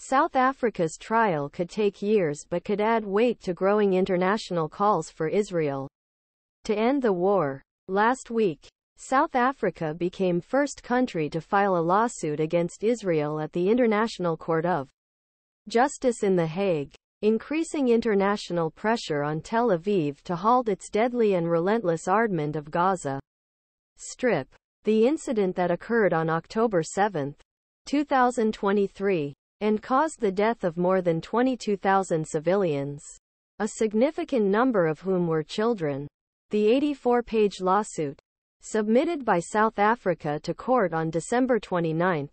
South Africa's trial could take years but could add weight to growing international calls for Israel to end the war. Last week, South Africa became first country to file a lawsuit against Israel at the International Court of Justice in The Hague, increasing international pressure on Tel Aviv to halt its deadly and relentless ardment of Gaza Strip. The incident that occurred on October 7, 2023, and caused the death of more than 22,000 civilians, a significant number of whom were children. The 84-page lawsuit, submitted by South Africa to court on December 29,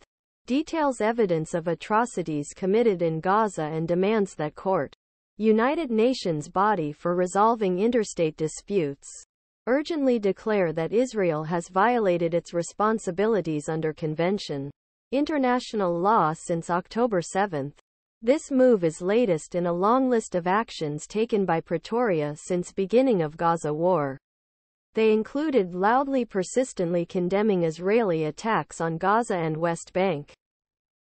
details evidence of atrocities committed in Gaza and demands that court, United Nations body for resolving interstate disputes, urgently declare that Israel has violated its responsibilities under convention international law since October 7. This move is latest in a long list of actions taken by Pretoria since beginning of Gaza war. They included loudly persistently condemning Israeli attacks on Gaza and West Bank,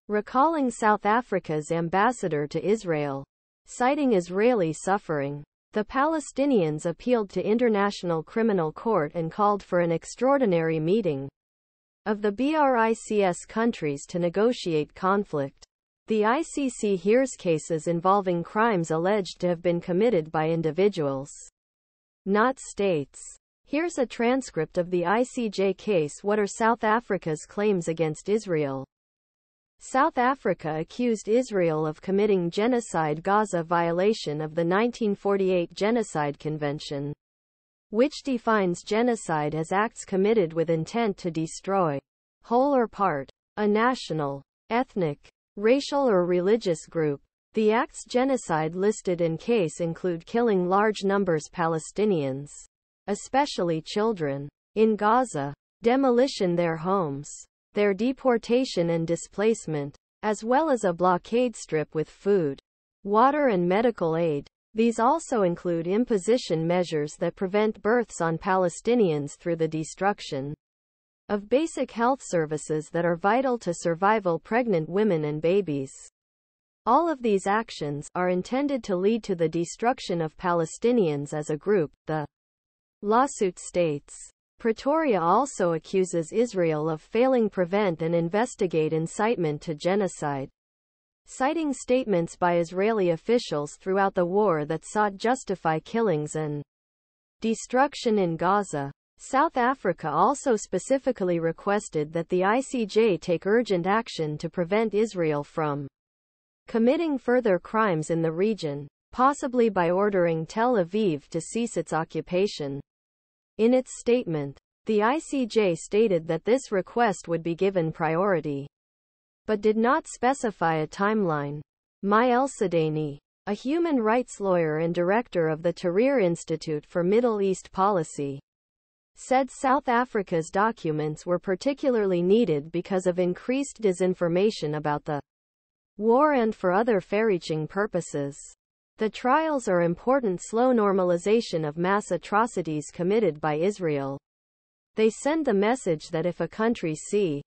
recalling South Africa's ambassador to Israel, citing Israeli suffering. The Palestinians appealed to International Criminal Court and called for an extraordinary meeting of the BRICS countries to negotiate conflict. The ICC hears cases involving crimes alleged to have been committed by individuals, not states. Here's a transcript of the ICJ case What are South Africa's claims against Israel? South Africa accused Israel of committing genocide Gaza violation of the 1948 Genocide Convention which defines genocide as acts committed with intent to destroy, whole or part, a national, ethnic, racial or religious group. The acts genocide listed in case include killing large numbers Palestinians, especially children, in Gaza, demolition their homes, their deportation and displacement, as well as a blockade strip with food, water and medical aid. These also include imposition measures that prevent births on Palestinians through the destruction of basic health services that are vital to survival pregnant women and babies. All of these actions are intended to lead to the destruction of Palestinians as a group, the lawsuit states. Pretoria also accuses Israel of failing prevent and investigate incitement to genocide citing statements by Israeli officials throughout the war that sought to justify killings and destruction in Gaza. South Africa also specifically requested that the ICJ take urgent action to prevent Israel from committing further crimes in the region, possibly by ordering Tel Aviv to cease its occupation. In its statement, the ICJ stated that this request would be given priority but did not specify a timeline. Mai Elsadany, a human rights lawyer and director of the Tahrir Institute for Middle East Policy, said South Africa's documents were particularly needed because of increased disinformation about the war and for other far-reaching purposes. The trials are important slow normalization of mass atrocities committed by Israel. They send the message that if a country see